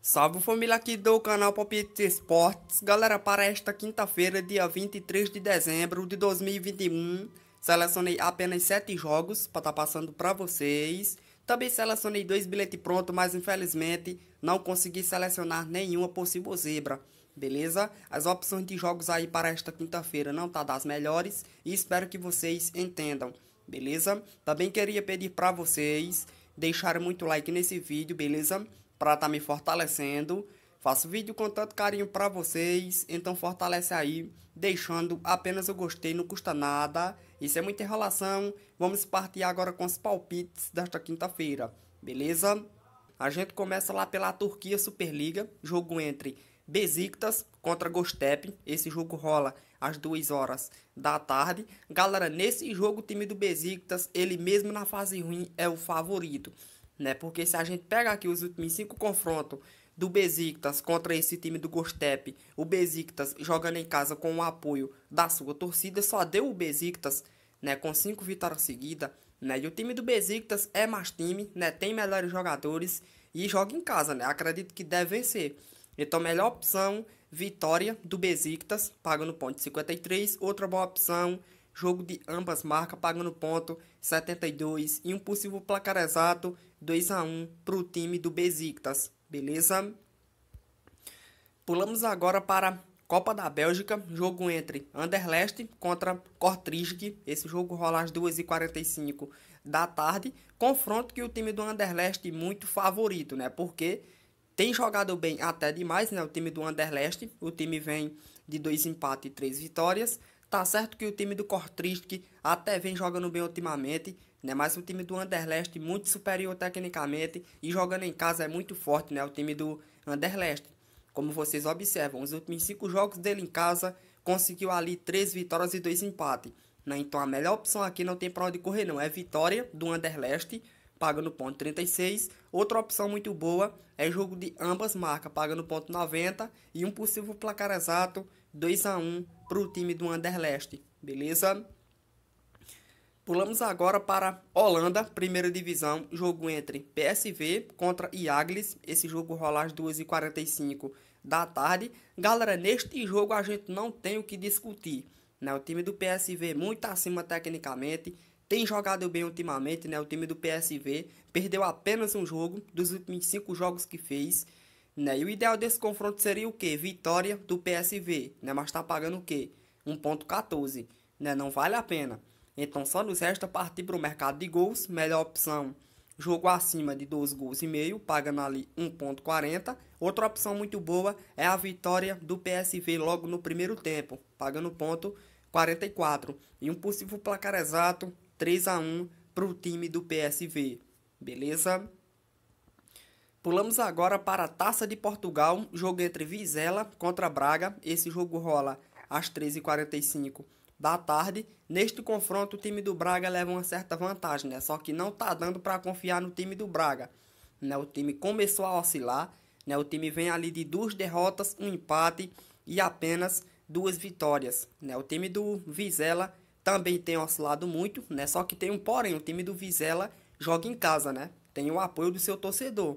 Salve família aqui do canal Palpite Esportes. Galera, para esta quinta-feira, dia 23 de dezembro de 2021, selecionei apenas 7 jogos para estar tá passando para vocês. Também selecionei dois bilhetes prontos, mas infelizmente não consegui selecionar nenhuma possível zebra. Beleza? As opções de jogos aí para esta quinta-feira não tá das melhores e espero que vocês entendam. Beleza? Também queria pedir para vocês deixarem muito like nesse vídeo, beleza? Para estar tá me fortalecendo. Faço vídeo com tanto carinho para vocês, então fortalece aí, deixando apenas o gostei, não custa nada. Isso é muita enrolação. Vamos partir agora com os palpites desta quinta-feira, beleza? A gente começa lá pela Turquia Superliga, jogo entre Besiktas contra Gostep. Esse jogo rola às 2 horas da tarde. Galera, nesse jogo o time do Besiktas, ele mesmo na fase ruim é o favorito né? Porque se a gente pega aqui os últimos cinco confrontos do Besiktas contra esse time do Gostep, o Besiktas jogando em casa com o apoio da sua torcida, só deu o Besiktas, né, com cinco vitórias seguidas, né? E o time do Besiktas é mais time, né? Tem melhores jogadores e joga em casa, né? Acredito que deve vencer. Então, melhor opção, vitória do Besiktas, pagando ponto 53. Outra boa opção, jogo de ambas marcas, pagando ponto 72. E um possível placar exato 2 a 1 para o time do Besiktas, beleza? Pulamos agora para Copa da Bélgica, jogo entre Anderlecht contra Kortrijk. Esse jogo rola às 2h45 da tarde. Confronto que o time do Anderlecht muito favorito, né? Porque tem jogado bem até demais, né? O time do Anderlecht. O time vem de dois empates e três vitórias. Tá certo que o time do Kortrijk até vem jogando bem ultimamente, né? Mas o time do Anderlecht muito superior tecnicamente e jogando em casa é muito forte, né? O time do Anderlecht. Como vocês observam, os últimos cinco jogos dele em casa conseguiu ali três vitórias e dois empates. Né? Então a melhor opção aqui não tem para onde correr não, é vitória do Anderlecht, pagando ponto 36. Outra opção muito boa é jogo de ambas marcas, pagando ponto 90 e um possível placar exato 2 a 1 para o time do Anderlecht, beleza? Pulamos agora para Holanda, primeira divisão, jogo entre PSV contra Iaglis. Esse jogo rola às 2h45 da tarde. Galera, neste jogo a gente não tem o que discutir. Né? O time do PSV muito acima tecnicamente, tem jogado bem ultimamente. Né? O time do PSV perdeu apenas um jogo dos últimos cinco jogos que fez. Né? E o ideal desse confronto seria o que? Vitória do PSV, né? mas está pagando o que? 1.14. Né? Não vale a pena. Então só nos resta partir para o mercado de gols, melhor opção, jogo acima de 12 gols e meio, pagando ali 1.40. Outra opção muito boa é a vitória do PSV logo no primeiro tempo, pagando ponto 44. E um possível placar exato 3 a 1 para o time do PSV. Beleza? Pulamos agora para a Taça de Portugal, jogo entre Vizela contra Braga. Esse jogo rola às 13h45 da tarde. Neste confronto, o time do Braga leva uma certa vantagem, né? Só que não tá dando para confiar no time do Braga. Né? O time começou a oscilar, né? O time vem ali de duas derrotas, um empate e apenas duas vitórias, né? O time do Vizela também tem oscilado muito, né? Só que tem um porém, o time do Vizela joga em casa, né? Tem o apoio do seu torcedor.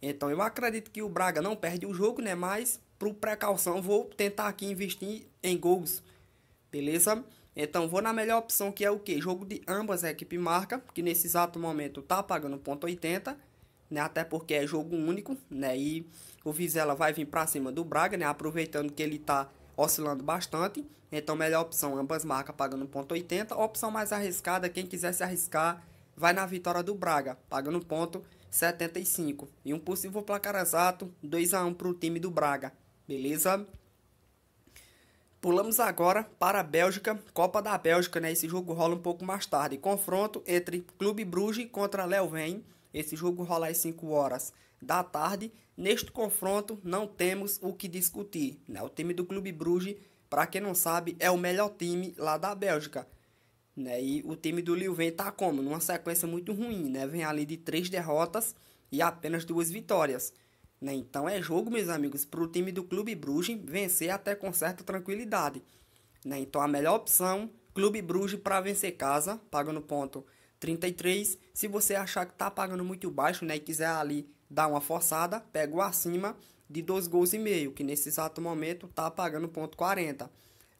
Então eu acredito que o Braga não perde o jogo, né? Mas por precaução vou tentar aqui investir em gols beleza? Então vou na melhor opção que é o que? Jogo de ambas a equipe marca, que nesse exato momento tá pagando ponto 80, né? Até porque é jogo único, né? E o Vizela vai vir para cima do Braga, né? Aproveitando que ele tá oscilando bastante. Então melhor opção, ambas marcas pagando ponto 80. Opção mais arriscada, quem quiser se arriscar, vai na vitória do Braga, pagando ponto 75. E um possível placar exato, 2 a 1 para o time do Braga. Beleza? Pulamos agora para a Bélgica, Copa da Bélgica, né? Esse jogo rola um pouco mais tarde. Confronto entre Clube Bruges contra Leuven. Esse jogo rola às 5 horas da tarde. Neste confronto não temos o que discutir, né? O time do Clube Bruges, para quem não sabe, é o melhor time lá da Bélgica. Né? E o time do Leuven tá como? Numa sequência muito ruim, né? Vem ali de três derrotas e apenas duas vitórias. Né? Então é jogo, meus amigos, para o time do Clube Bruges vencer até com certa tranquilidade. Né? Então a melhor opção, Clube Bruges para vencer casa, pagando ponto 33. Se você achar que está pagando muito baixo né, e quiser ali dá uma forçada, pega o acima de dois gols e meio, que nesse exato momento está pagando ponto 40.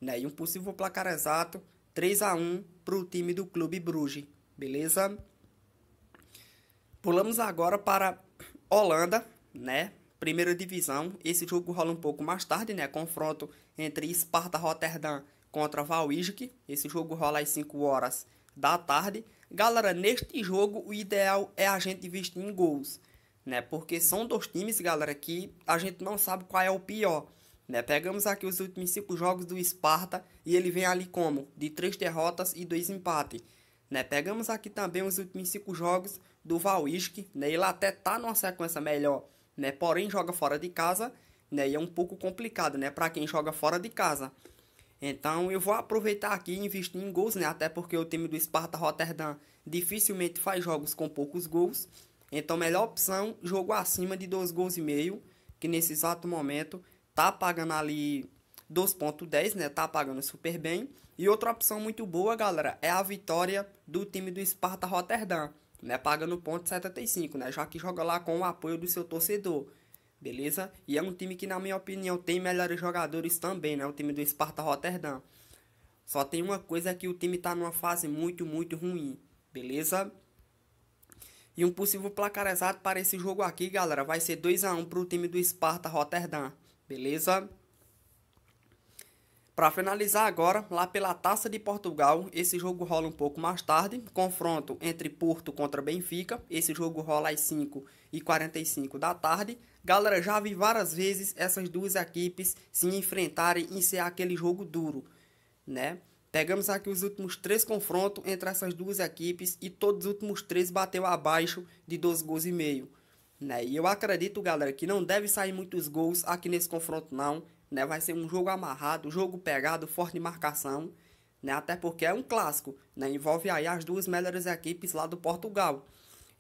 Né? E um possível placar exato, 3 a 1 para o time do Clube Bruges. Beleza? Pulamos agora para Holanda, né? Primeira divisão. Esse jogo rola um pouco mais tarde, né? Confronto entre Sparta Rotterdam contra Valwijek. Esse jogo rola às 5 horas da tarde. Galera, neste jogo o ideal é a gente investir em gols, né? Porque são dois times, galera, que a gente não sabe qual é o pior. Né? Pegamos aqui os últimos cinco jogos do Sparta e ele vem ali como? De três derrotas e dois empates. Né? Pegamos aqui também os últimos cinco jogos do Valwisk, né? Ele até tá numa sequência melhor, né? Porém joga fora de casa, né? E é um pouco complicado, né? Para quem joga fora de casa. Então eu vou aproveitar aqui e investir em gols, né? Até porque o time do Sparta Rotterdam dificilmente faz jogos com poucos gols. Então melhor opção, jogo acima de dois gols e meio, que nesse exato momento tá pagando ali 2.10, né? Tá pagando super bem. E outra opção muito boa, galera, é a vitória do time do Sparta Rotterdam, né? Pagando ponto 75, né? Já que joga lá com o apoio do seu torcedor. Beleza? E é um time que, na minha opinião, tem melhores jogadores também, né? O time do Sparta Rotterdam. Só tem uma coisa que o time tá numa fase muito, muito ruim. Beleza? E um possível placar exato para esse jogo aqui, galera, vai ser 2 a 1 para o time do Sparta Rotterdam. Beleza? Para finalizar agora, lá pela Taça de Portugal, esse jogo rola um pouco mais tarde, confronto entre Porto contra Benfica, esse jogo rola às 5 e 45 da tarde. Galera, já vi várias vezes essas duas equipes se enfrentarem e ser aquele jogo duro, né? Pegamos aqui os últimos três confrontos entre essas duas equipes e todos os últimos três bateu abaixo de 12 gols e meio. Né? E eu acredito, galera, que não deve sair muitos gols aqui nesse confronto não. Né? Vai ser um jogo amarrado, jogo pegado, forte marcação. Né? Até porque é um clássico. Né? Envolve aí as duas melhores equipes lá do Portugal.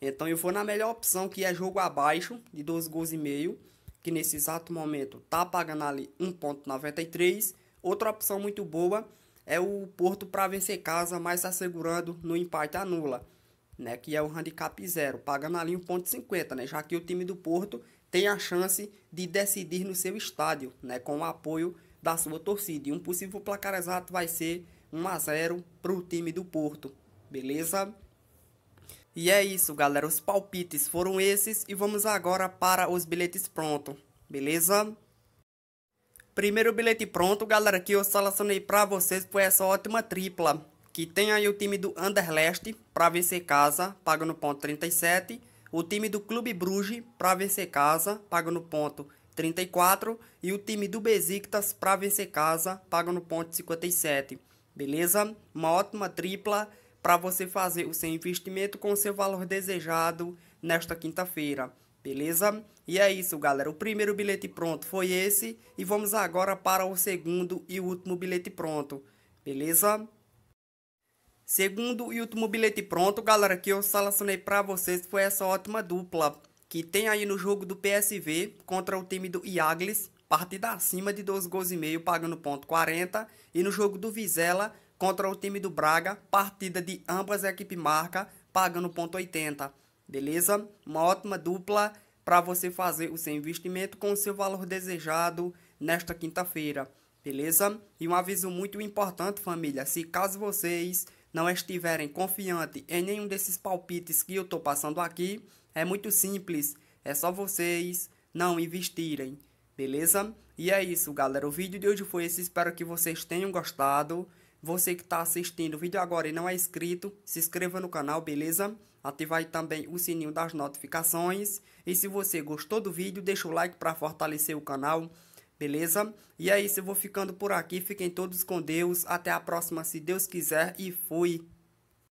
Então eu vou na melhor opção, que é jogo abaixo de 12 gols e meio. Que nesse exato momento tá pagando ali 1.93. Outra opção muito boa é o Porto para vencer casa, mas assegurando no empate anula né, que é o handicap zero, pagando ali 1,50, né, já que o time do Porto tem a chance de decidir no seu estádio, né, com o apoio da sua torcida. E um possível placar exato vai ser 1 a 0 para o time do Porto, beleza? E é isso, galera. Os palpites foram esses e vamos agora para os bilhetes pronto, beleza? Primeiro bilhete pronto, galera, que eu selecionei para vocês foi essa ótima tripla que tem aí o time do Anderlecht para vencer casa, paga no ponto 37. O time do Clube Bruges para vencer casa, paga no ponto 34. E o time do Besiktas para vencer casa, paga no ponto 57. Beleza? Uma ótima tripla para você fazer o seu investimento com o seu valor desejado nesta quinta-feira. Beleza? E é isso, galera. O primeiro bilhete pronto foi esse. E vamos agora para o segundo e último bilhete pronto. Beleza? Segundo e último bilhete pronto, galera, que eu selecionei para vocês foi essa ótima dupla que tem aí no jogo do PSV contra o time do Iaglis, partida acima de 2 gols e meio, pagando ponto 40, e no jogo do Vizela contra o time do Braga, partida de ambas equipe marca, pagando ponto 80. Beleza? Uma ótima dupla para você fazer o seu investimento com o seu valor desejado nesta quinta-feira. Beleza? E um aviso muito importante, família, se caso vocês não estiverem confiantes em nenhum desses palpites que eu estou passando aqui, é muito simples. É só vocês não investirem, beleza? E é isso, galera. O vídeo de hoje foi esse. Espero que vocês tenham gostado. Você que está assistindo o vídeo agora e não é inscrito, se inscreva no canal, beleza? Ative aí também o sininho das notificações. E se você gostou do vídeo, deixa o like para fortalecer o canal beleza? E é isso, eu vou ficando por aqui. Fiquem todos com Deus. Até a próxima, se Deus quiser. E fui.